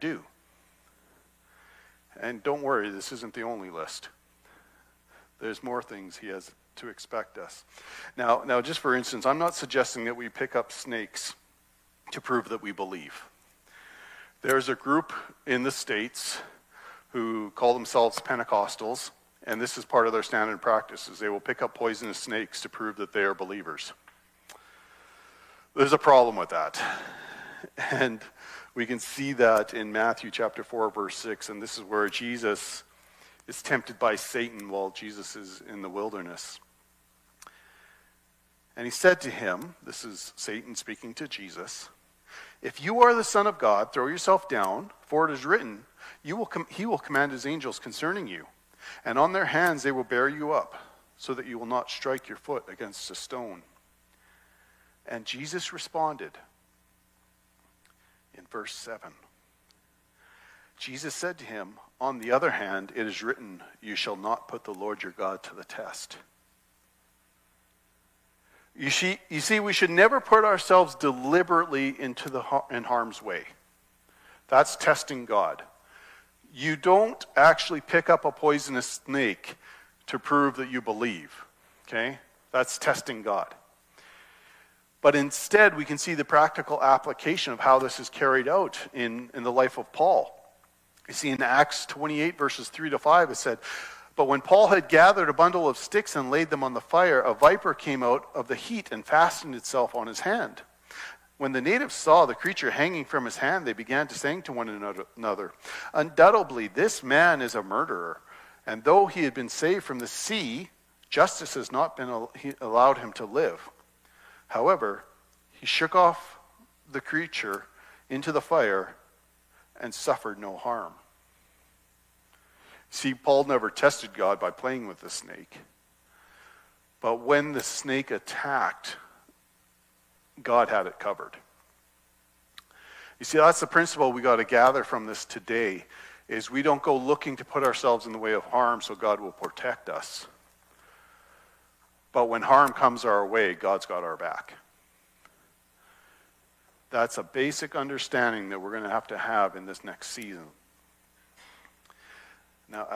do. And don't worry, this isn't the only list. There's more things he has to expect us. Now, now, just for instance, I'm not suggesting that we pick up snakes to prove that we believe. There's a group in the States who call themselves Pentecostals, and this is part of their standard practices. They will pick up poisonous snakes to prove that they are believers. There's a problem with that. And we can see that in Matthew chapter 4, verse 6, and this is where Jesus is tempted by Satan while Jesus is in the wilderness. And he said to him, This is Satan speaking to Jesus, If you are the Son of God, throw yourself down, for it is written, you will com- He will command His angels concerning you, and on their hands they will bear you up, so that you will not strike your foot against a stone. And Jesus responded verse 7. Jesus said to him, On the other hand, it is written, You shall not put the Lord your God to the test. You see, you see, we should never put ourselves deliberately into the in harm's way. That's testing God. You don't actually pick up a poisonous snake to prove that you believe. Okay? That's testing God. But instead, we can see the practical application of how this is carried out in, in the life of Paul. You see, in Acts 28, verses 3 to 5, it said, But when Paul had gathered a bundle of sticks and laid them on the fire, a viper came out of the heat and fastened itself on his hand. When the natives saw the creature hanging from his hand, they began to say to one another, Undoubtedly, this man is a murderer. And though he had been saved from the sea, justice has not been allowed him to live. However, he shook off the creature into the fire and suffered no harm. See, Paul never tested God by playing with the snake. But when the snake attacked, God had it covered. You see, that's the principle we got to gather from this today is we don't go looking to put ourselves in the way of harm so God will protect us. But when harm comes our way, God's got our back. That's a basic understanding that we're going to have to have in this next season. Now,